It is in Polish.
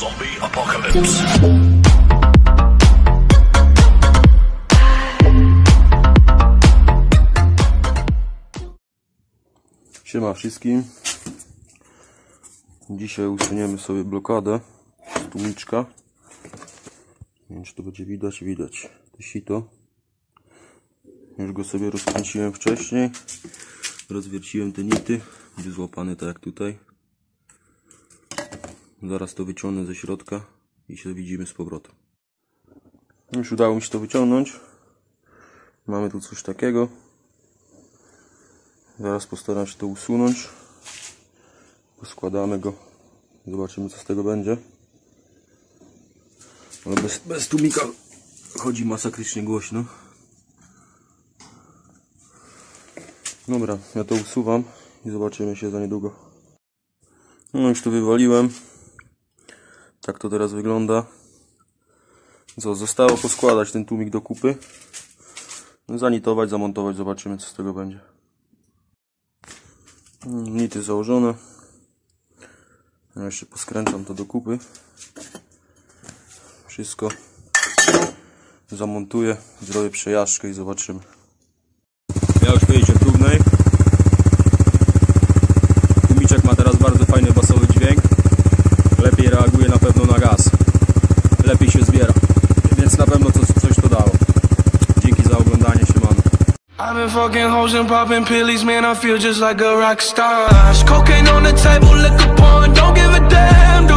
Zombie apocalypse. Siema wszystkim. Dzisiaj usuniemy sobie blokadę z tłumiczka. Nie wiem czy to będzie widać, widać. To sito. Już go sobie rozkręciłem wcześniej. Rozwierciłem te nity. Będzie złapany tak jak tutaj. Zaraz to wyciągnę ze środka i się widzimy z powrotem. Już udało mi się to wyciągnąć. Mamy tu coś takiego. Zaraz postaram się to usunąć. Poskładamy go. Zobaczymy co z tego będzie. Ale bez, bez tłumika chodzi masakrycznie głośno. Dobra, ja to usuwam i zobaczymy się za niedługo. No już to wywaliłem. Tak to teraz wygląda. Co, zostało poskładać ten tłumik do kupy. Zanitować, zamontować, zobaczymy co z tego będzie. Nity założone. Ja jeszcze poskręcam to do kupy. Wszystko zamontuję, zrobię przejażdżkę i zobaczymy. Ja już pojedziemy równej. Been fucking hoes and popping pillies, man. I feel just like a rock star. Cocaine on the table, liquor porn, don't give a damn.